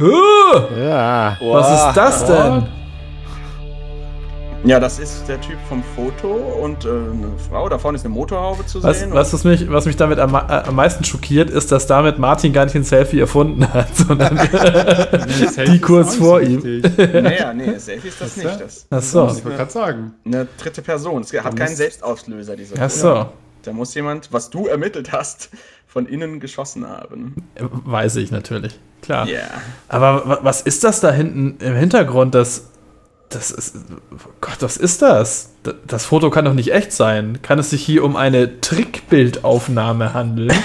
Uh, Ja. was ist das denn? Ja, das ist der Typ vom Foto und äh, eine Frau. Da vorne ist eine Motorhaube zu Was, sehen. was, was, mich, was mich damit am, äh, am meisten schockiert, ist, dass damit Martin gar nicht ein Selfie erfunden hat, sondern die kurz vor ihm. naja, nee, Selfie ist das Was nicht. ist Das Ach so. Ich wollte gerade sagen. eine dritte Person. Es hat keinen Selbstauslöser, diese Ach so. Da muss jemand, was du ermittelt hast, von innen geschossen haben. Weiß ich natürlich. Klar. Ja. Aber wa- was ist das da hinten im Hintergrund? Das, das ist. Oh Gott, was ist das? Das Foto kann doch nicht echt sein. Kann es sich hier um eine Trickbildaufnahme handeln?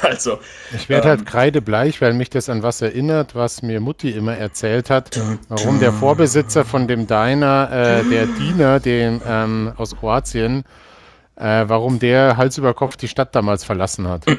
Also, Ich werde halt kreidebleich, weil mich das an was erinnert, was mir Mutti immer erzählt hat, warum der Vorbesitzer von dem Diner, äh, der Diener, dem ähm, aus Kroatien, äh, warum der Hals über Kopf die Stadt damals verlassen hat.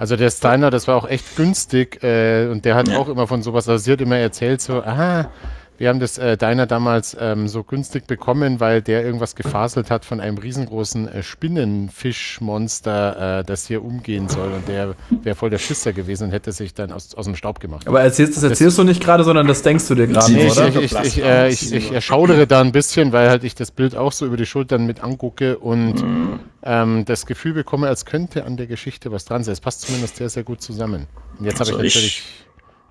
Also der Steiner, das war auch echt günstig äh, und der hat auch immer von sowas, sie hat immer erzählt so, aha, wir haben das äh, Diner damals ähm, so günstig bekommen, weil der irgendwas gefaselt hat von einem riesengroßen äh, Spinnenfischmonster, äh, das hier umgehen soll und der wäre voll der Schisser gewesen und hätte sich dann aus, aus dem Staub gemacht. Aber erzählst, das erzählst du nicht gerade, sondern das denkst du dir gerade, Nee, ich, oder? ich, ich, ich, äh, ich, ich erschaudere da ein bisschen, weil halt ich das Bild auch so über die Schultern mit angucke und ähm, das Gefühl bekomme, als könnte an der Geschichte was dran sein. Es passt zumindest sehr, sehr gut zusammen. Und jetzt habe Also ich ich- natürlich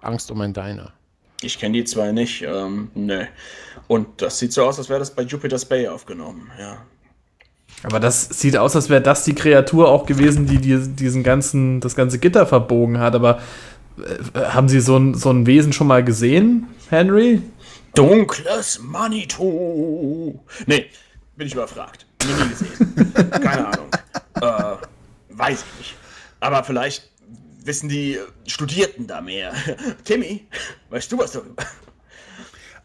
Angst um mein Diner. Ich kenne die zwei nicht. Ähm, nö. Und das sieht so aus, als wäre das bei Jupiter's Bay aufgenommen. Ja. Aber das sieht aus, als wäre das die Kreatur auch gewesen, die, die diesen ganzen, das ganze Gitter verbogen hat. Aber äh, haben Sie so ein, so ein Wesen schon mal gesehen, Henry? Dunkles Manitou. Nee, bin ich überfragt. Nie nie gesehen. Keine Ahnung. Äh, weiß ich nicht. Aber vielleicht wissen die Studierten da mehr. Timmy, weißt du was darüber?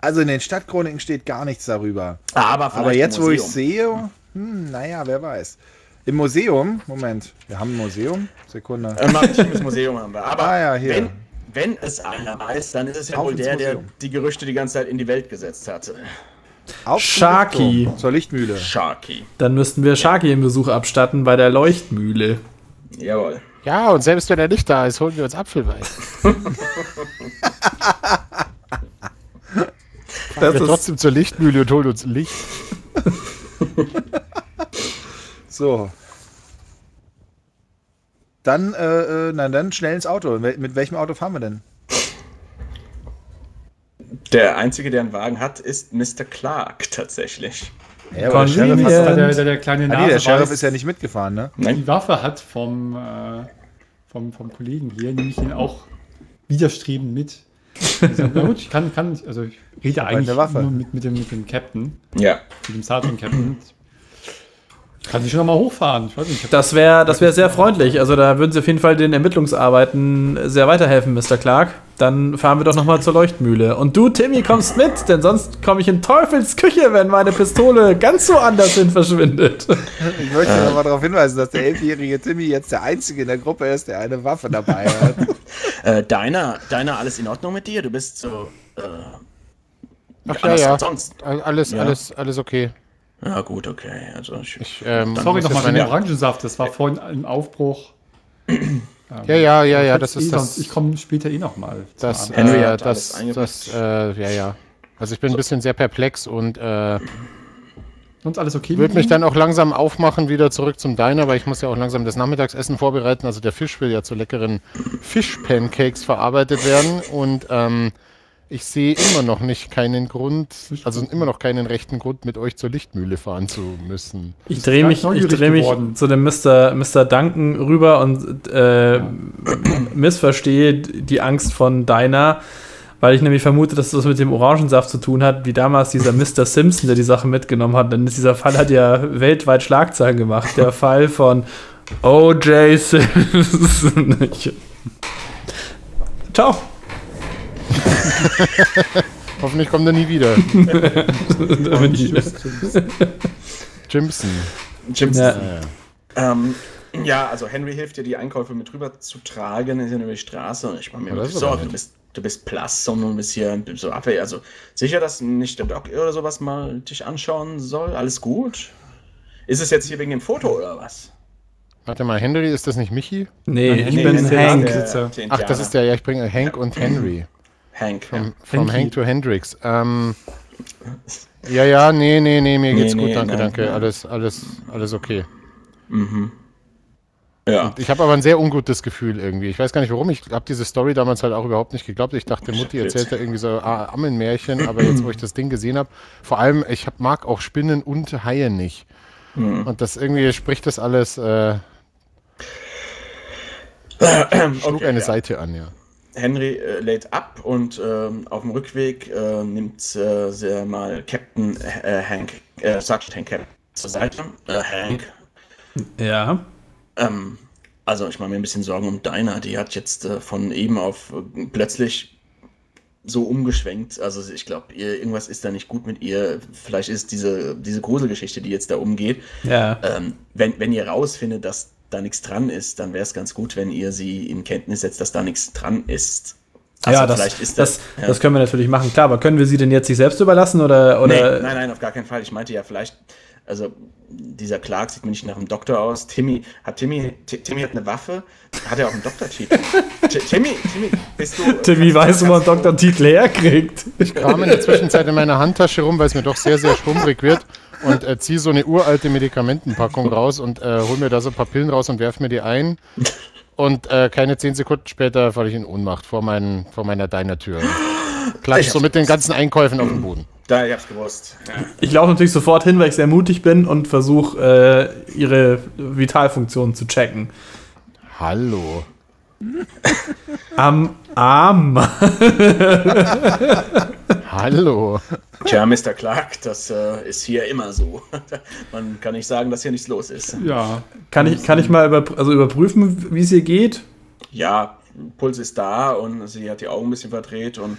Also in den Stadtchroniken steht gar nichts darüber. Aber, Aber jetzt, wo ich sehe, hm, naja, wer weiß. Im Museum, Moment, wir haben ein Museum. Sekunde. Ein maritimes Museum haben wir. Aber Ah ja, hier. Wenn, wenn es einer weiß, dann ist es ja Auf wohl der, der die Gerüchte die ganze Zeit in die Welt gesetzt hatte. Auf Sharky. Zur Lichtmühle. Sharky. Dann müssten wir Sharky einen Besuch abstatten bei der Leuchtmühle. Jawohl. Ja, und selbst wenn er nicht da ist, holen wir uns Apfelwein. Das wir ist, trotzdem zur Lichtmühle und holen uns Licht. So. Dann, äh, äh, na dann schnell ins Auto. Mit mit welchem Auto fahren wir denn? Der einzige, der einen Wagen hat, ist Mr. Clark tatsächlich. Ja, aber der. Sheriff, hat, Der, der, der kleine ah, Nase nee, der Sheriff weiß, ist ja nicht mitgefahren, ne? die Waffe hat vom, äh, vom, vom Kollegen hier, nehme ich ihn auch widerstrebend mit. Also, na gut, ich kann, kann, also ich rede halt eigentlich nur mit, mit, dem, mit dem Captain, Ja. mit dem Sergeant Captain. Kann ich schon noch mal hochfahren. Ich weiß nicht, das wäre das wär sehr freundlich. Also da würden Sie auf jeden Fall den Ermittlungsarbeiten sehr weiterhelfen, Mr. Clark. Dann fahren wir doch nochmal zur Leuchtmühle. Und du, Timmy, kommst mit, denn sonst komme ich in Teufels Küche, wenn meine Pistole ganz so anders hin verschwindet. Ich möchte noch mal darauf hinweisen, dass der elfjährige Timmy jetzt der Einzige in der Gruppe ist, der eine Waffe dabei hat. Äh, deiner, deiner, alles in Ordnung mit dir? Du bist so. Äh, Ach ja, ja. Sonst. Alles, Ja. alles, alles okay. Ja, gut, okay. Also ich, Ich, ähm, Sorry nochmal wegen meine- Orangensaft, das war vorhin im Aufbruch. Ja, ja, ja, ja, Ich das hab's ist eh das. sonst- Ich komme später eh nochmal. Das, Henry äh, das, das, äh, ja, ja. Also ich bin ein bisschen sehr perplex und äh, Sonst alles okay? würde mich dann auch langsam aufmachen, wieder zurück zum Diner, weil ich muss ja auch langsam das Nachmittagsessen vorbereiten. Also der Fisch will ja zu leckeren Fischpancakes verarbeitet werden und ähm, ich sehe immer noch nicht keinen Grund, also immer noch keinen rechten Grund, mit euch zur Lichtmühle fahren zu müssen. Ich drehe mich, ich dreh mich geworden. zu dem Mr. Mr. Duncan rüber und äh, missverstehe die Angst von Dinah, weil ich nämlich vermute, dass das mit dem Orangensaft zu tun hat, wie damals dieser Mr. Simpson, der die Sache mitgenommen hat. Denn dieser Fall hat ja weltweit Schlagzeilen gemacht. Der Fall von O.J. Simpson. Ciao. Hoffentlich kommt er nie wieder. Da bin ich- Jimson. Jim's, Ja. ähm, ja, also Henry hilft dir, die Einkäufe mit rüber zu tragen. Ist ja über die Straße und ich mache mir Sorgen. Du bist, du bist blass und du bist hier so abwehr. Also sicher, dass nicht der Doc oder sowas mal dich anschauen soll? Alles gut? Ist es jetzt hier wegen dem Foto oder was? Warte mal, Henry, ist das nicht Michi? Nee, ich Nee, bin der Hank. Der Ach, das ist der, ja, ich bringe Hank und Henry. Hank. From, from Hanky. Hank to Hendrix. Ähm, ja, ja, nee, nee, nee, mir geht's Nee, gut, nee, danke, nein, danke. nein. Alles, alles, alles okay. Ja. Ich habe aber ein sehr ungutes Gefühl irgendwie. Ich weiß gar nicht warum. Ich habe diese Story damals halt auch überhaupt nicht geglaubt. Ich dachte, Mutti erzählt da irgendwie so ah, Ammenmärchen, aber jetzt, wo ich das Ding gesehen habe, vor allem, ich hab, mag auch Spinnen und Haie nicht. Hm. Und das irgendwie spricht das alles, äh, schlug Okay, eine ja. Seite an, ja. Henry äh, lädt ab und ähm, auf dem Rückweg äh, nimmt äh, sie mal Captain äh, Hank, äh, Sergeant Hank Captain zur Seite. Äh, Hank. Ja. Ähm, also ich mache mir ein bisschen Sorgen um Dinah. Die hat jetzt von eben auf plötzlich so umgeschwenkt. Also ich glaube, irgendwas ist da nicht gut mit ihr. Vielleicht ist diese, diese Gruselgeschichte, die jetzt da umgeht. Ja. Ähm, wenn, wenn ihr rausfindet, dass da nichts dran ist, dann wäre es ganz gut, wenn ihr sie in Kenntnis setzt, dass da nichts dran ist. Also ja, das, vielleicht ist das, das. ja. das können wir natürlich machen. Klar, aber können wir sie denn jetzt sich selbst überlassen oder. nee, oder nein, nein, auf gar keinen Fall. Ich meinte ja vielleicht, also dieser Clark sieht mir nicht nach einem Doktor aus. Timmy hat Timmy, Ti- Timmy hat eine Waffe, hat er auch einen Doktortitel. Ti- Timmy, Timmy, bist du. Timmy weiß, wo man einen Doktortitel herkriegt. Ich kam in der Zwischenzeit in meiner Handtasche rum, weil es mir doch sehr, sehr schwummrig wird und äh, ziehe so eine uralte Medikamentenpackung raus und äh, hol mir da so ein paar Pillen raus und werf mir die ein. Und äh, keine zehn Sekunden später falle ich in Ohnmacht vor, meinen, vor meiner Deiner-Tür. Klatsch so mit den ganzen Einkäufen auf den Boden. Da, ich hab's gewusst. Ja. Ich laufe natürlich sofort hin, weil ich sehr mutig bin und versuche, äh, ihre Vitalfunktionen zu checken. Hallo. Am Arm. Hallo. Tja, Mr. Clark, das äh, ist hier immer so. Man kann nicht sagen, dass hier nichts los ist. Ja, Kann ich, kann ich mal überpr also überprüfen, wie es ihr geht? Ja, Puls ist da und sie hat die Augen ein bisschen verdreht und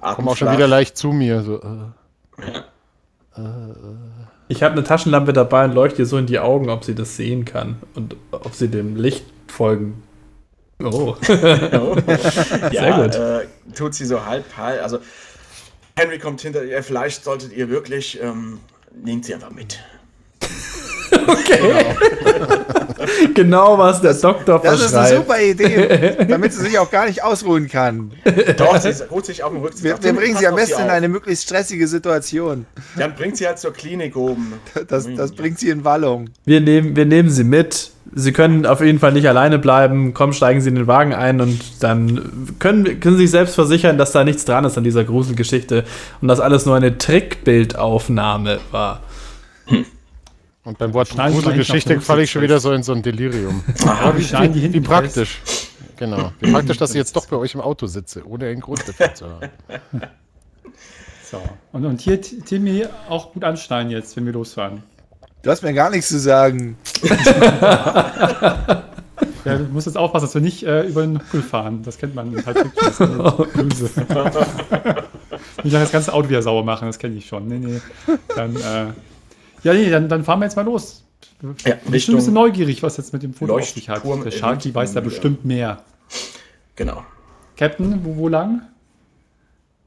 Komm auch schon wieder leicht zu mir. So, äh. Ich habe eine Taschenlampe dabei und leuchte ihr so in die Augen, ob sie das sehen kann und ob sie dem Licht folgen. Oh. ja, gut. Äh, tut sie so halb, halb. Also, Henry kommt hinter ihr. Vielleicht solltet ihr wirklich, ähm, nehmt sie einfach mit. genau, was der Doktor Das ist eine super Idee, damit sie sich auch gar nicht ausruhen kann. Doch, sie ruht sich auf dem Rücken. Wir, wir bringen sie am besten in eine möglichst stressige Situation. Dann bringt sie halt zur Klinik oben. Das, das bringt sie in Wallung. Wir nehmen, wir nehmen sie mit. Sie können auf jeden Fall nicht alleine bleiben. Komm, steigen Sie in den Wagen ein und dann können, können Sie sich selbst versichern, dass da nichts dran ist an dieser Gruselgeschichte und dass alles nur eine Trickbildaufnahme war. Und beim Wort Gruselgeschichte falle ich schon wieder so in so ein Delirium. ja wie Wie praktisch. Genau. Wie praktisch, dass ich jetzt doch bei euch im Auto sitze, ohne einen Grund dafür zu haben. So. Und, und hier, Timmy, auch gut anschneiden jetzt, wenn wir losfahren. Du hast mir gar nichts zu sagen. Ja, du musst jetzt aufpassen, dass wir nicht äh, über den Huckel fahren. Das kennt man eine Böse. nicht das ganze Auto wieder sauber machen, das kenne ich schon. Nee, nee. Dann, äh, ja, nee, dann, dann fahren wir jetzt mal los. Ja, ich bin ein Richtung- bisschen neugierig, was jetzt mit dem Foto auf sich hat. Der Sharky weiß da bestimmt mehr. Genau. Captain, wo, wo lang?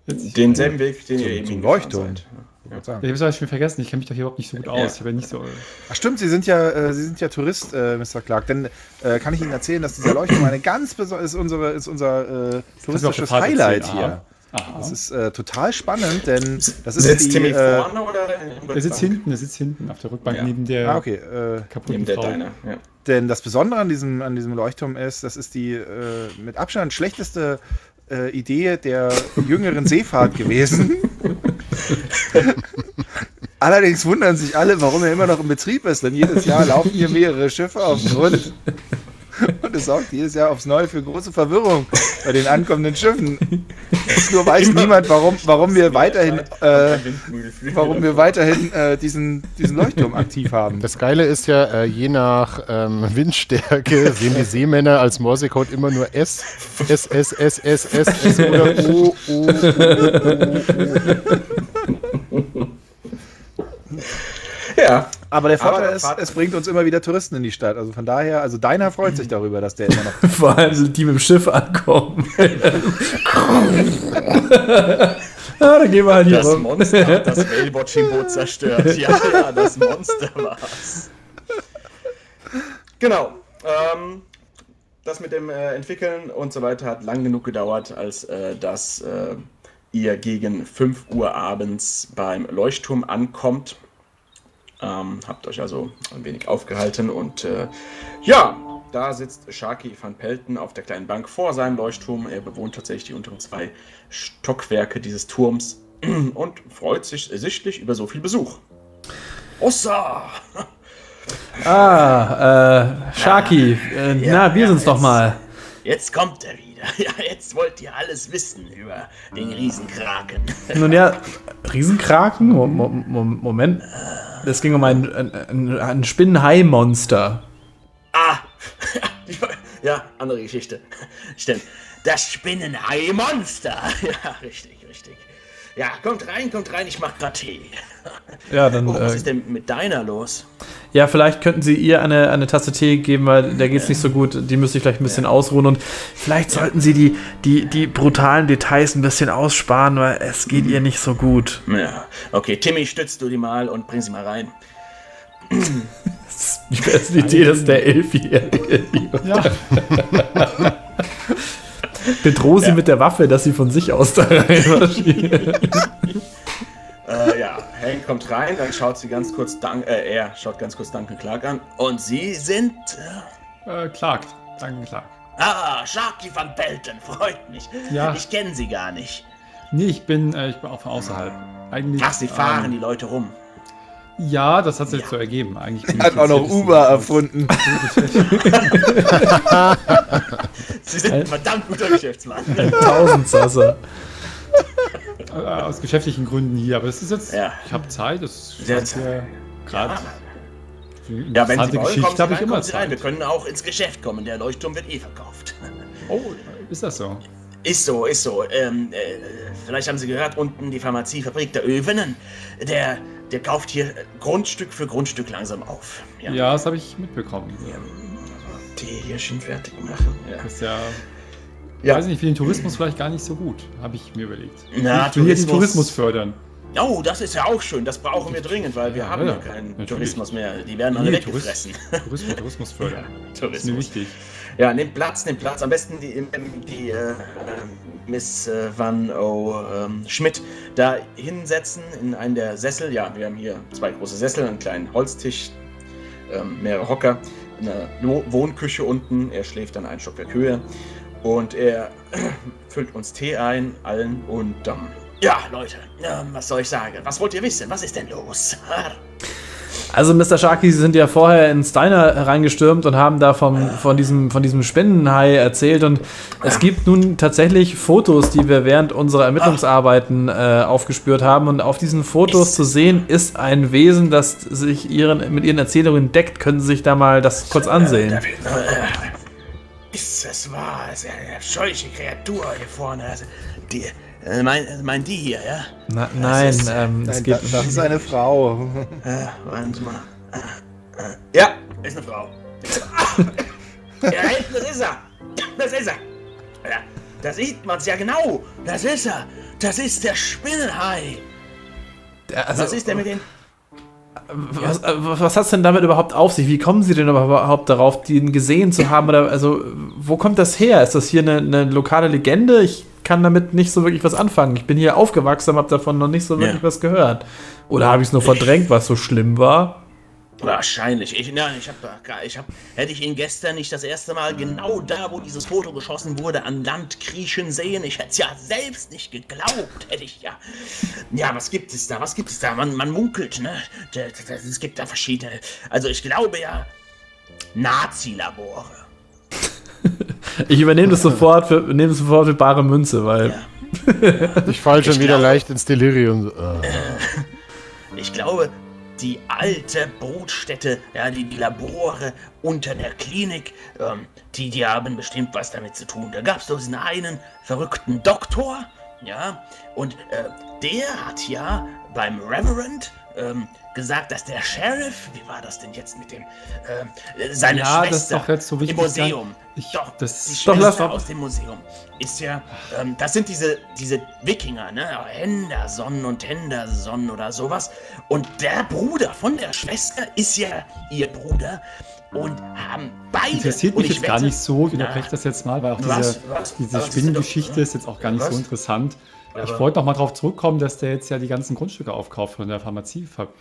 Jetzt, Denselben Weg, den ihr eben Leuchtturm. seid. Ich habe es schon vergessen, ich kenne mich doch hier überhaupt nicht so gut aus. Ja. Ja nicht so. Ach stimmt, Sie sind ja, äh, Sie sind ja Tourist, äh, Mr. Clark. Denn äh, kann ich Ihnen erzählen, dass dieser Leuchtturm eine ganz besondere ist unsere ist unser äh, touristisches Highlight erzählen? hier. Aha. Das ist äh, total spannend, denn das ist Sitzt die. Timmy Äh, vorne oder? Der sitzt hinten, der sitzt hinten auf der Rückbank Ja. neben der ah, okay. Äh, kaputten Neben der Frau. Deiner. Ja. Denn das Besondere an diesem, an diesem Leuchtturm ist, das ist die äh, mit Abstand schlechteste äh, Idee der jüngeren Seefahrt gewesen. Allerdings wundern sich alle, warum er immer noch in Betrieb ist, denn jedes Jahr laufen hier mehrere Schiffe auf den Grund. Und es sorgt jedes Jahr aufs Neue für große Verwirrung bei den ankommenden Schiffen. Nur weiß niemand, warum, warum wir weiterhin, äh, warum wir weiterhin äh, diesen, diesen Leuchtturm aktiv haben. Das Geile ist ja, äh, je nach ähm, Windstärke sehen die Seemänner als Morsecode immer nur S, S, S, S, S, S, S oder O, O, Ja. Aber der Vorteil Aber ist, es bringt uns immer wieder Touristen in die Stadt. Also von daher, also deiner freut sich darüber, dass der immer noch. Vor allem die mit dem Schiff ankommen. ah, dann gehen wir halt hier Das rum. Monster hat das Whale-Watching-Boot zerstört. Ja, ja, das Monster war's. Genau. Ähm, das mit dem äh, Entwickeln und so weiter hat lang genug gedauert, als äh, dass äh, ihr gegen 5 Uhr abends beim Leuchtturm ankommt. Ähm, habt euch also ein wenig aufgehalten und äh, ja, da sitzt Sharky van Pelten auf der kleinen Bank vor seinem Leuchtturm. Er bewohnt tatsächlich die unteren zwei Stockwerke dieses Turms und freut sich sichtlich über so viel Besuch. Ossa! Ah, äh, Sharky, äh, Ja, na, wir ja, sind's doch jetzt- mal. Jetzt kommt er wieder. Ja, jetzt wollt ihr alles wissen über den Riesenkraken. Nun ja, Riesenkraken? Mo Mo Mo Moment. Es ging um ein, ein, ein, Spinnenhai-Monster. Ah, ja, andere Geschichte. Stimmt. Das Spinnenhai-Monster. Ja, richtig. Ja, kommt rein, kommt rein, ich mach grad Tee. Ja, dann. Oh, was Äh, ist denn mit deiner los? ja, vielleicht könnten Sie ihr eine, eine Tasse Tee geben, weil der geht's nicht so gut. Die müsste ich vielleicht ein bisschen ausruhen und vielleicht sollten Sie die, die, die brutalen Details ein bisschen aussparen, weil es geht ihr nicht so gut. Ja, okay, Timmy, stützt du die mal und bring sie mal rein. Das ist die beste Idee, dass der Elfjährige. Ja, Bedroh sie mit der Waffe, dass sie von sich aus da reinmarschiert. Äh, ja, Hank kommt rein, dann schaut sie ganz kurz, Dank, äh, er schaut ganz kurz Duncan Clark an. Und sie sind. Äh, äh, klagt. Danke, Clark. ah, Sharky van Belten, freut mich. Ja. Ich kenne sie gar nicht. Nee, ich bin, äh, ich bin auch von außerhalb. Eigentlich. Ach, sie fahren ähm, die Leute rum. Ja, das hat sich so ergeben. Eigentlich Er hat auch noch Uber erfunden. Sie sind ein verdammt guter Geschäftsmann. Tausendsasser. aus, äh, aus geschäftlichen Gründen hier. Aber das ist jetzt. Ja. Ich habe Zeit. Das hier gerade. Ja, wenn Sie interessante wollen, kommen Geschichte Sie habe ich rein, immer kommen Sie rein. Wir Zeit. können auch ins Geschäft kommen. Der Leuchtturm wird eh verkauft. Oh, ist das so? Ist so, ist so. Ähm, äh, vielleicht haben Sie gehört, unten die Pharmaziefabrik der Övenen. Der, der kauft hier Grundstück für Grundstück langsam auf. Ja. Ja, das habe ich mitbekommen. Tee hier schön fertig machen. Ja. Das ist ja. Ja. Weiß nicht, für den Tourismus vielleicht gar nicht so gut, habe ich mir überlegt. Na, ich will hier den Tourismus- Tourismus fördern. Oh, das ist ja auch schön. Das brauchen wir dringend, weil wir Ja, haben ja, keinen natürlich. Tourismus mehr. Die werden alle Nee, weggefressen. Tourismus, Tourismus fördern. Das ist mir Tourismus. wichtig. Ja, nehmt Platz, nehmt Platz. Am besten die, ähm, die äh, äh, Miss äh, Van O. Ähm, Schmidt da hinsetzen in einen der Sessel. Ja, wir haben hier zwei große Sessel, einen kleinen Holztisch, ähm, mehrere Hocker, eine Wo- Wohnküche unten. Er schläft dann einen Stockwerk höher und er füllt uns Tee ein, allen und ähm, ja, Leute, ähm, was soll ich sagen? Was wollt ihr wissen? Was ist denn los? Also, Mr. Sharky, Sie sind ja vorher ins Diner reingestürmt und haben da vom, von, diesem, von diesem Spinnenhai erzählt. Und es gibt nun tatsächlich Fotos, die wir während unserer Ermittlungsarbeiten äh, aufgespürt haben. Und auf diesen Fotos zu sehen ist ein Wesen, das sich ihren, mit ihren Erzählungen deckt. Können Sie sich da mal das kurz ansehen? Ist es wahr? Es ist eine scheuche Kreatur hier vorne. Also, die, äh, mein, äh, mein die hier, ja? Na, nein, ist- ähm, es Nein, geht. das, das ist eine Frau. Äh, warten Sie mal. Äh, äh, ja, ist eine Frau. ja, das ist er. Das ist er. Ja, da sieht man's ja genau. Das ist er. Das ist der Spinnenhai. also, Was ist denn mit den... Was, was hat's denn damit überhaupt auf sich? Wie kommen Sie denn überhaupt darauf, den gesehen zu haben? Oder also, wo kommt das her? Ist das hier eine, eine lokale Legende? Ich kann damit nicht so wirklich was anfangen. Ich bin hier aufgewachsen, habe davon noch nicht so wirklich Ja. was gehört. Oder habe ich es nur verdrängt, was so schlimm war? Wahrscheinlich. Ich, nein, ich hab, ich hab, hätte ich ihn gestern nicht das erste Mal genau da, wo dieses Foto geschossen wurde, an Land kriechen sehen. Ich hätte es ja selbst nicht geglaubt, hätte ich ja. Ja, was gibt es da? Was gibt es da? Man, man munkelt, ne? Es gibt da verschiedene. Also ich glaube ja, Nazi-Labore. Ich übernehme das sofort für, nehme das sofort für bare Münze, weil Ja. Ich fall schon Ich wieder glaube- leicht ins Delirium. Äh. Ich glaube, die alte Brutstätte, ja, die, die Labore unter der Klinik, ähm, die, die haben bestimmt was damit zu tun. Da gab es doch diesen einen verrückten Doktor, ja, und äh, der hat ja beim Reverend ähm, gesagt, dass der Sheriff, wie war das denn jetzt mit dem, äh, seine Ja, das ist Schwester doch jetzt so wichtig, im Museum, Ich- doch, das- die Doch, lass Schwester mal- aus dem Museum ist ja, ähm, das sind diese, diese Wikinger, ne? Henderson und Henderson oder sowas. Und der Bruder von der Schwester ist ja ihr Bruder. und haben beide. Interessiert mich ich jetzt gar wette- nicht so. Ich unterbreche das jetzt mal, weil auch diese, Was? diese ist Spinnengeschichte doch- ist jetzt auch gar nicht Was? so interessant. Ich Aber- wollte noch mal darauf zurückkommen, dass der jetzt ja die ganzen Grundstücke aufkauft von der Pharmaziefabrik.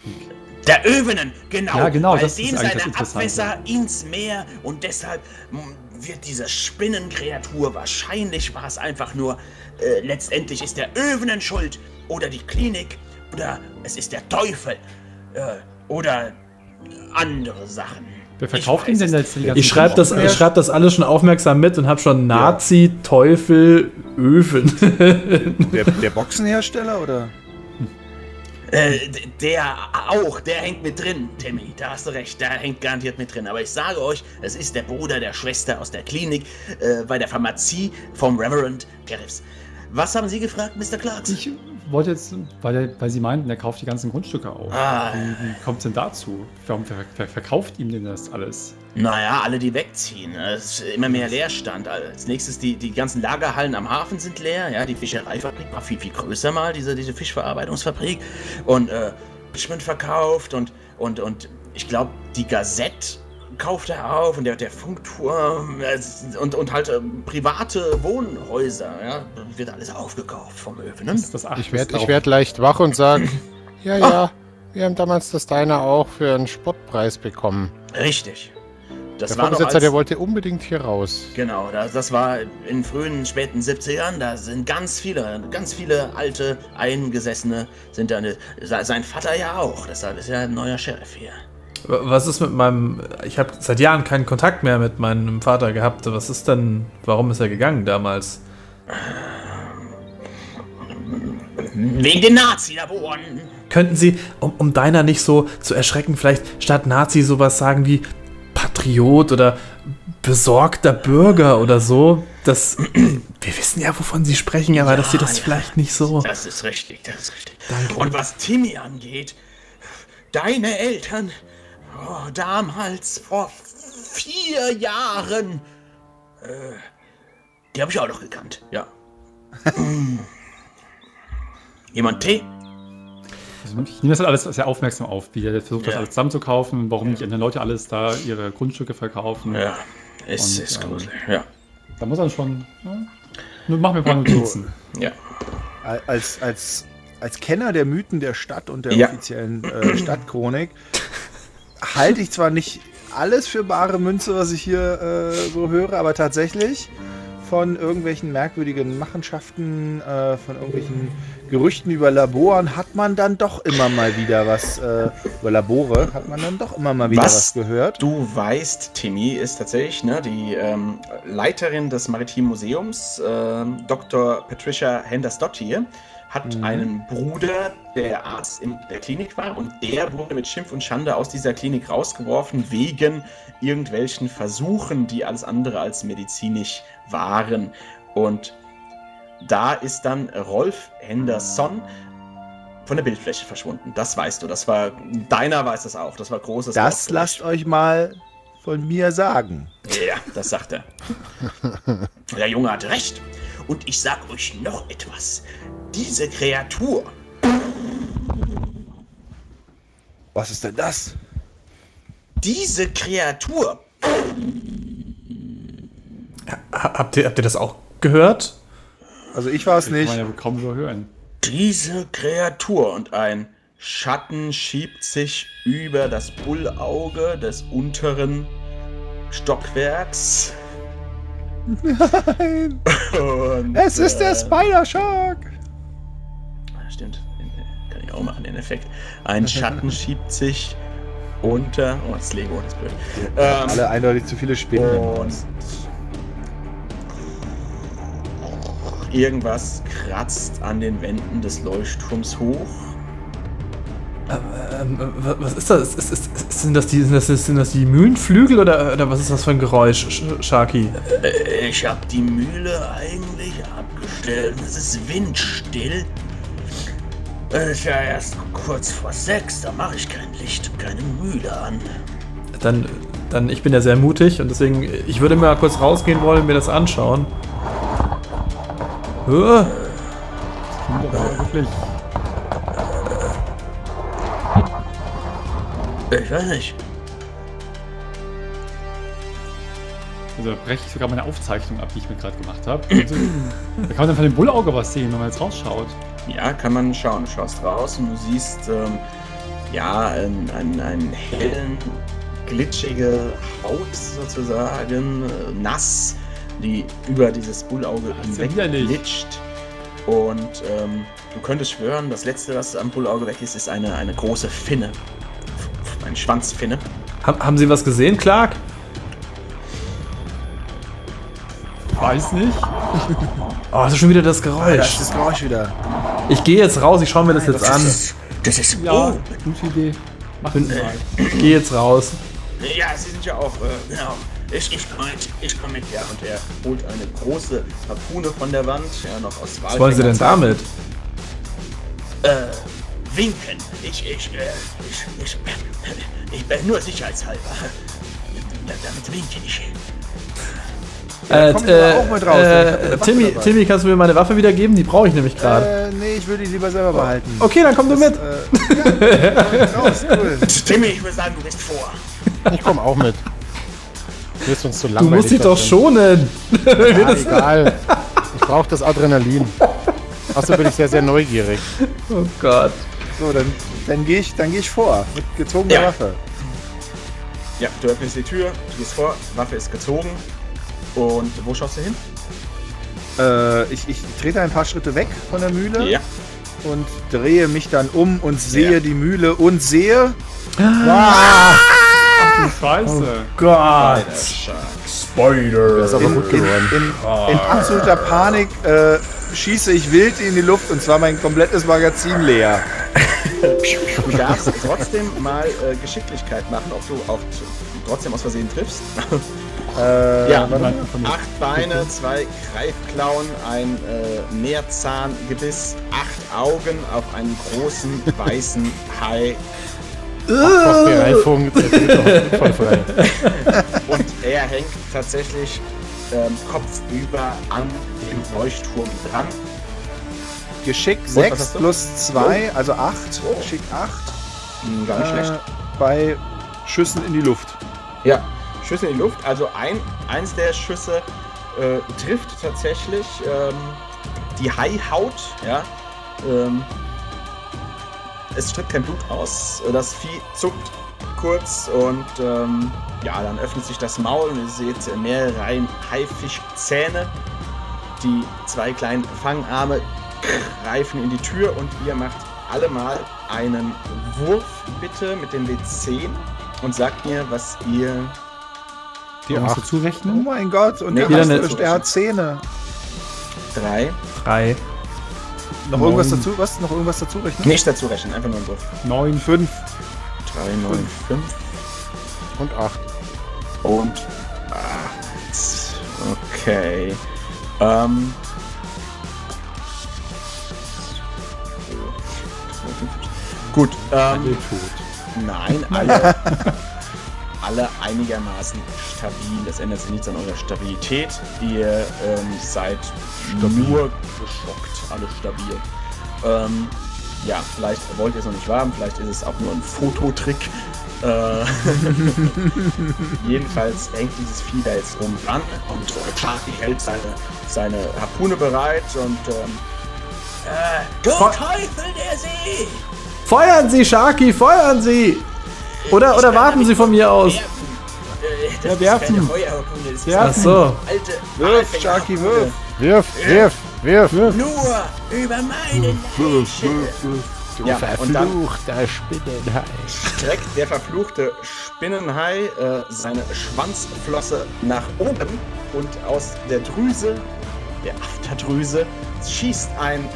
Der Övenen, genau. Ja, genau, Weil das ist dem eigentlich seine das. Abwässer ins Meer und deshalb mh, wird diese Spinnenkreatur, wahrscheinlich war es einfach nur, äh, letztendlich ist der Övenen schuld oder die Klinik oder es ist der Teufel äh, oder andere Sachen. Wer Ich verkauft weiß denn jetzt die ganzen Ich schreibe das, ich schreib das alles schon aufmerksam mit und habe schon Nazi, Teufel, Öfen. Der, der Boxenhersteller oder? Äh, der auch, der hängt mit drin, Timmy. Da hast du recht, der hängt garantiert mit drin. Aber ich sage euch, es ist der Bruder der Schwester aus der Klinik äh, bei der Pharmazie vom Reverend Garrifs. Was haben Sie gefragt, Mr. Clarks? Wollte jetzt, weil, der, weil Sie meinten, er kauft die ganzen Grundstücke auf. Ah. Wie, wie kommt es denn dazu? Warum ver, ver, verkauft ihm denn das alles? Naja, alle, die wegziehen. Es ist immer mehr Leerstand. Als nächstes, die, die ganzen Lagerhallen am Hafen sind leer. Ja, die Fischereifabrik war viel, viel größer mal, diese, diese Fischverarbeitungsfabrik. Und äh, Richmond verkauft und, und, und ich glaube, die Gazette kauft er auf und der, der Funkturm äh, und, und halt ähm, private Wohnhäuser. Ja, wird alles aufgekauft vom Öfen. Ne? Ich werde ich werd leicht wach und sage, ja, ja, wir haben damals das Deiner auch für einen Spottpreis bekommen. Richtig. Das Der war noch Vorbesitzer, als- der wollte unbedingt hier raus. Genau, das, das war in frühen, späten 70ern. Da sind ganz viele, ganz viele alte, Eingesessene sind da. Eine, se- sein Vater ja auch. Deshalb ist er ein neuer Sheriff hier. Was ist mit meinem. Ich habe seit Jahren keinen Kontakt mehr mit meinem Vater gehabt. Was ist denn. Warum ist er gegangen damals? Wegen den Nazi-Laboren. Könnten Sie, um, um deiner nicht so zu erschrecken, vielleicht statt Nazi sowas sagen wie Patriot oder besorgter Bürger oder so? Das. Wir wissen ja, wovon Sie sprechen, aber dass Sie das ja. vielleicht nicht so. Das ist richtig, das ist richtig. Danke. Und was Timmy angeht, deine Eltern, oh, damals vor vier Jahren, äh, die habe ich auch noch gekannt, ja. Mm. Jemand Tee? Also ich nehme das halt alles sehr aufmerksam auf, wie er versucht, das Ja. alles zusammenzukaufen, warum nicht andere Leute alles da ihre Grundstücke verkaufen. Ja, es Und, ist ähm, gruselig, ja. Da muss er schon. Ja, nur mach mir ein paar Notizen. Ja. Als, als, als Kenner der Mythen der Stadt und der Ja. offiziellen äh, Stadtchronik halte ich zwar nicht alles für bare Münze, was ich hier äh, so höre, aber tatsächlich von irgendwelchen merkwürdigen Machenschaften, äh, von irgendwelchen Gerüchten über Laboren hat man dann doch immer mal wieder was, äh, über Labore hat man dann doch immer mal wieder was, Was gehört. Du weißt, Timmy ist tatsächlich ne, die ähm, Leiterin des Maritimen Museums, ähm, Dr. Patricia Hendersdottir, hat einen Bruder, der Arzt in der Klinik war und der wurde mit Schimpf und Schande aus dieser Klinik rausgeworfen wegen irgendwelchen Versuchen, die alles andere als medizinisch waren. Und da ist dann Rolf Henderson von der Bildfläche verschwunden. Das weißt du. Das war deiner weiß das auch. Das war großes. Das lasst euch mal von mir sagen. Ja, das sagt er. Der Junge hatte recht. Und ich sag euch noch etwas. Diese Kreatur, Was ist denn das? diese Kreatur, Ha- Habt ihr, habt ihr das auch gehört? Also ich war es Kann nicht. man ja kaum so hören. diese Kreatur und ein Schatten schiebt sich über das Bullauge des unteren Stockwerks. Nein, Und, es ist der äh, Spider-Shark. Auch machen, den Effekt. Ein Schatten schiebt sich unter. Oh, das Lego, das ist blöd. Ähm, Alle eindeutig zu viele Spinnen. und irgendwas kratzt an den Wänden des Leuchtturms hoch. Ähm, wa- was ist das? Ist, ist, ist, sind, das die, sind, das, sind das die Mühlenflügel oder, oder was ist das für ein Geräusch, Sch- Sharky? Äh, Ich hab die Mühle eigentlich abgestellt. Es ist windstill. Es ist ja erst kurz vor sechs. Da mache ich kein Licht und keine Mühle an. Dann, dann, ich bin ja sehr mutig und deswegen, ich würde mal kurz rausgehen wollen und mir das anschauen. Huh? Klingt aber wirklich. Ich weiß nicht. Also da breche ich sogar meine Aufzeichnung ab, die ich mir gerade gemacht habe. Also, da kann man dann von dem Bullauge was sehen, wenn man jetzt rausschaut. Ja, kann man schauen. Du schaust raus und du siehst ähm, ja einen, einen, einen hellen, glitschige Haut sozusagen, äh, nass, die über dieses Bullauge Das ja hinweg glitscht. Und ähm, du könntest schwören, das letzte, was am Bullauge weg ist, ist eine, eine große Finne. Eine Schwanzfinne. Haben, haben Sie was gesehen, Clark? Weiß nicht. Oh, das ist schon wieder das Das Geräusch. ist das Geräusch wieder. Ich gehe jetzt raus, ich schaue mir das jetzt an. Das ist. Ja, Oh, gute Idee. Machen wir mal. Ich gehe jetzt raus. Ja, Sie sind ja auch, äh, genau. Ich, ich komme mit, ich komme mit, ja. Und er holt eine große Harpune von der Wand, ja, noch aus Was wollen Sie denn damit? Äh, winken. Ich, ich, äh, ich, ich, ich bin nur sicherheitshalber. Da- Damit winke ich. Äh, kommt aber auch mit raus, äh, Timmy. Timmy, kannst du mir meine Waffe wieder geben? Die brauche ich nämlich gerade. Äh, nee, ich will die lieber selber behalten. Okay, dann komm du mit. Äh, ja, raus, cool. Timmy, ich würde sagen, du bist vor. Ich komme auch mit. Du ist uns zu Du langweilig. musst dich doch schonen. Ja, egal. Ich brauche das Adrenalin. Außerdem bin ich sehr, sehr neugierig. Oh Gott. So, dann, dann gehe ich, dann geh ich vor. Mit gezogener Ja. Waffe. Ja, du öffnest die Tür, du gehst vor, Waffe ist gezogen. Und wo schaust du hin? Äh, ich, ich trete ein paar Schritte weg von der Mühle Ja. und drehe mich dann um und sehe Ja. die Mühle und sehe. Du Scheiße. Gott. Das ist aber In, gut in, geworden. in, in absoluter Panik äh, schieße ich wild in die Luft und zwar mein komplettes Magazin leer. Du darfst trotzdem mal äh, Geschicklichkeit machen, ob du auch trotzdem aus Versehen triffst. Äh, Ja. Acht Beine, zwei Greifklauen, ein äh, Mehrzahngebiss, acht Augen auf einen großen weißen Hai doch voll frei. und er hängt tatsächlich ähm, kopfüber an dem Leuchtturm dran. Geschick was 6 hast du? plus 2, also 8. Oh. Geschick 8 Hm, gar nicht schlecht. äh, bei Schüssen in die Luft. Ja, Schüsse in die Luft. Also ein, eins der Schüsse äh, trifft tatsächlich ähm, die Haihaut. Ja. Ähm, es tritt kein Blut aus. Das Vieh zuckt kurz und ähm, ja, dann öffnet sich das Maul und ihr seht mehrere Reihen Haifischzähne. Die zwei kleinen Fangarme greifen in die Tür und ihr macht alle mal einen Wurf bitte mit dem W10 und sagt mir, was ihr Die Du musst acht. dazu Oh mein Gott, und Nee, der, hat, der hat Zähne. drei Drei. Noch Neun. irgendwas dazu? Was? Noch irgendwas dazu rechnen? nicht dazu rechnen, einfach nur ein Wurf. 9, 5. Drei, neun, fünf Und acht. und acht. Okay. Ähm. Gut, ähm, tot. nein, alle, alle einigermaßen stabil. Es ändert sich nichts an eurer Stabilität. Ihr ähm, seid nur geschockt, alle stabil. Ähm, ja, vielleicht wollt ihr es noch nicht wahren, vielleicht ist es auch nur ein Fototrick. Äh, jedenfalls hängt dieses Vieh da jetzt rum dran und äh, Clarky hält seine, seine Harpune bereit und ähm, äh, du Teufel der See! Feuern Sie, Sharky, feuern Sie! Oder, oder warten Sie von mir aus? Werfen. Das Ja, werfen. ist Werfen. Ach so. alte Wirf, Sharky, wirf. Wirf, wirf, wirf. Nur über meine Leiche. Ja, und dann verfluchter Spinnenhai. streckt der verfluchte Spinnenhai äh, seine Schwanzflosse nach oben und aus der Drüse, der Afterdrüse, schießt ein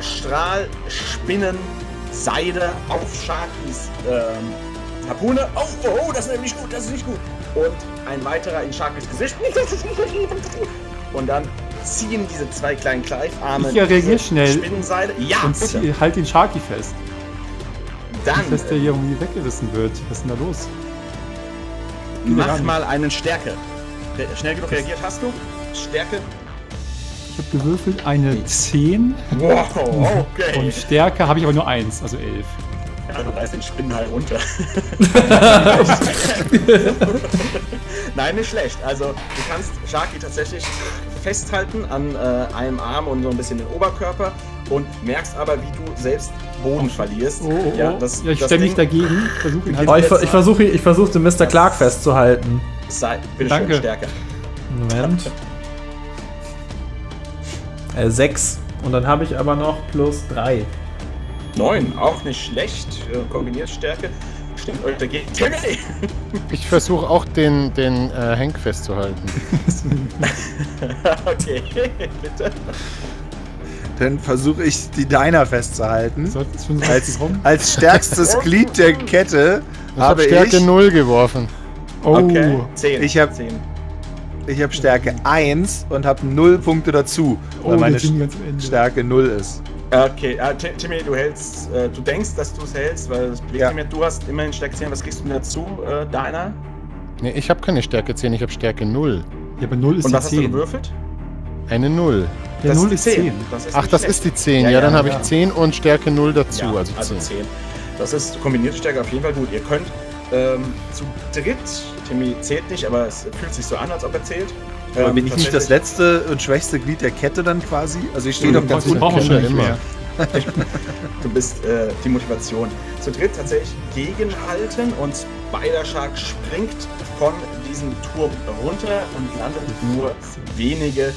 Strahl Spinnenseide auf Sharkys ähm, Harpune. Oh, oh, oh, das ist nicht gut, das ist nicht gut. Und ein weiterer in Sharkys Gesicht. Und dann ziehen diese zwei kleinen Greifarme Ich reagiere schnell. Spinnenseide. Ja, Und bitte. halt den Sharky fest. Dann dass der hier irgendwie weggerissen wird. Was ist denn da los? Mach ran. mal einen Stärke. Re- Schnell genug reagiert hast du? Stärke? Ich habe gewürfelt eine 10 Wow, okay. und Stärke habe ich aber nur 1, also 11. Du reißt den Spinnenhai runter. Nein, nicht schlecht. Also du kannst Sharky tatsächlich festhalten an äh, einem Arm und so ein bisschen den Oberkörper und merkst aber, wie du selbst Boden verlierst. Oh, oh, oh. Ja, das, ja, ich stelle mich dagegen. Versuche ihn halt. Oh, ich, ver- ich versuche ich versuch, den Mr. Clark festzuhalten. sei, bitte Danke. schön, stärker. Moment. Äh, sechs. Und dann habe ich aber noch plus drei. Neun, auch nicht schlecht. Äh, Kombiniert Stärke. Stimmt euch dagegen. Timmy! Ich versuche auch den, den äh, Henk festzuhalten. okay, bitte. Dann versuche ich, die Diner festzuhalten. Als, als stärkstes Glied der Kette Ich habe habe Stärke ich, 0 geworfen. Oh, Okay, zehn. Ich hab- zehn. ich habe Stärke 1 und habe 0 Punkte dazu, weil oh meine. Stärke 0 ist. Okay, äh, Ti- Timmy, du hältst, äh, du denkst, dass du es hältst, weil das bewegt Ja. mehr. Du hast immerhin Stärke 10. Was kriegst du denn dazu, äh, deiner? Nee, ich habe keine Stärke 10, ich habe Stärke 0. Ja, aber 0 ist Und die was hast du 10. gewürfelt? Eine 0. Ja, Das 0 die ist 10. Das ist Ach, das schlecht. ist die 10. Ja, Ja, ja, dann habe ja. ich 10 und Stärke 0 dazu, Ja, also also 10. 10. Das ist kombinierte Stärke auf jeden Fall gut. Ihr könnt ähm, zu dritt, Timmy zählt nicht, aber es fühlt sich so an, als ob er zählt. Aber Ähm, bin ich nicht das letzte und schwächste Glied der Kette dann quasi? Also ich stehe doch ganz unten. immer. Du bist äh, die Motivation. Zu dritt tatsächlich gegenhalten und Spider-Shark springt von diesem Turm runter und landet nur wenige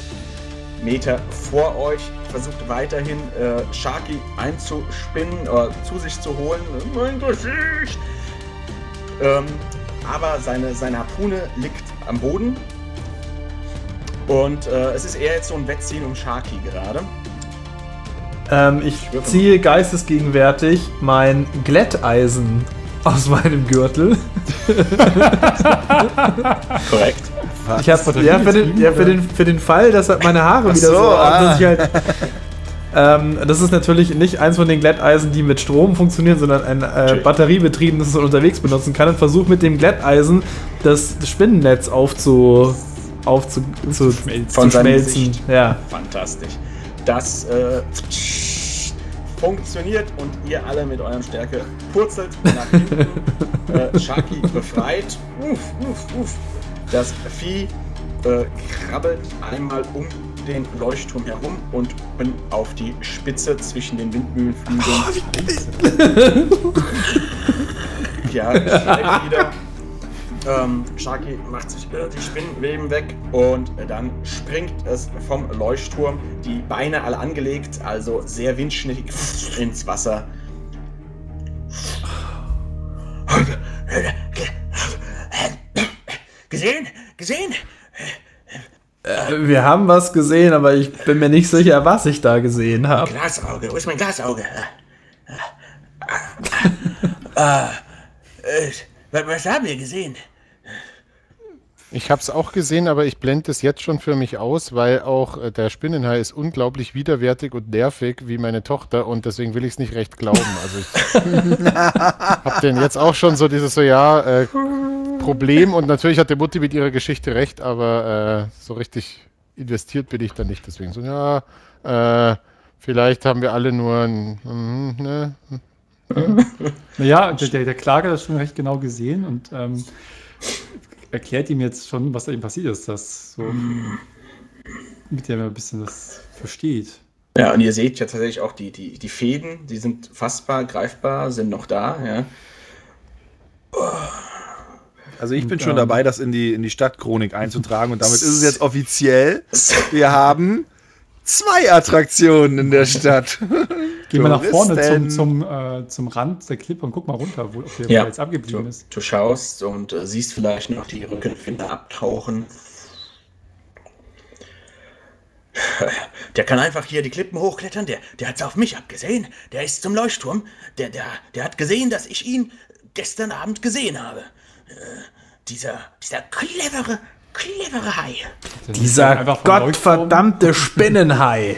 Meter vor euch. Versucht weiterhin äh, Sharky einzuspinnen oder zu sich zu holen. Mein Gesicht! Ähm, aber seine, seine Harpune liegt am Boden. Und äh, es ist eher jetzt so ein Wettziehen um Sharky gerade. Ähm, ich ziehe geistesgegenwärtig mein Glätteisen aus meinem Gürtel. Korrekt. Ich habe ja, für den, ja für, den, für den Fall, dass halt meine Haare Ach wieder so, so, ah. halt, ähm, das ist natürlich nicht eins von den Glätteisen, die mit Strom funktionieren, sondern ein äh, Natürlich. batteriebetrieben, das man unterwegs benutzen kann. Und versuche mit dem Glätteisen das Spinnennetz aufzu, aufzu, zu, zu Von schmelzen. Ja. Fantastisch. Das äh, funktioniert und ihr alle mit eurem Stärke purzelt nach hinten. äh, Sharky befreit. Uff, uff, uff. Das Vieh äh, krabbelt einmal um den Leuchtturm herum und auf die Spitze zwischen den Windmühlenflügeln. ja, steigt wieder. Ähm, Sharky macht sich äh, die Spinnenweben weg und äh, dann springt es vom Leuchtturm, die Beine alle angelegt, also sehr windschnittig ins Wasser. Gesehen? Gesehen? Äh, Wir haben was gesehen, aber ich bin mir nicht sicher, was ich da gesehen habe. Glasauge, wo ist mein Glasauge? äh, äh, was, was haben wir gesehen? Ich habe es auch gesehen, aber ich blende es jetzt schon für mich aus, weil auch äh, der Spinnenhai ist unglaublich widerwärtig und nervig wie meine Tochter und deswegen will ich es nicht recht glauben. Also ich habe den jetzt auch schon so dieses so, ja, äh, Problem und natürlich hat der Mutti mit ihrer Geschichte recht, aber äh, so richtig investiert bin ich da nicht. Deswegen so, ja, äh, vielleicht haben wir alle nur ein, mm, ne, Naja, der, der, der Klager hat das schon recht genau gesehen und ähm, erklärt ihm jetzt schon, was da ihm passiert ist, dass so, mit dem er ein bisschen das versteht. Ja, und ihr seht ja tatsächlich auch die, die, die Fäden, die sind fassbar, greifbar, sind noch da, ja. Also ich bin schon ähm, dabei, das in die, in die Stadtchronik einzutragen und damit ist es jetzt offiziell. Wir haben zwei Attraktionen in der Stadt. Geh mal nach vorne zum, zum, äh, zum Rand der Klippe und guck mal runter, wo, ob der Ja. jetzt abgeblieben Du, ist. du schaust und äh, siehst vielleicht noch die Rückenfinder abtauchen. Der kann einfach hier die Klippen hochklettern, der, der hat es auf mich abgesehen. Der ist zum Leuchtturm. Der, der, der hat gesehen, dass ich ihn gestern Abend gesehen habe. Äh, dieser, dieser clevere, clevere Hai. Der ist Dieser gottverdammte Spinnenhai.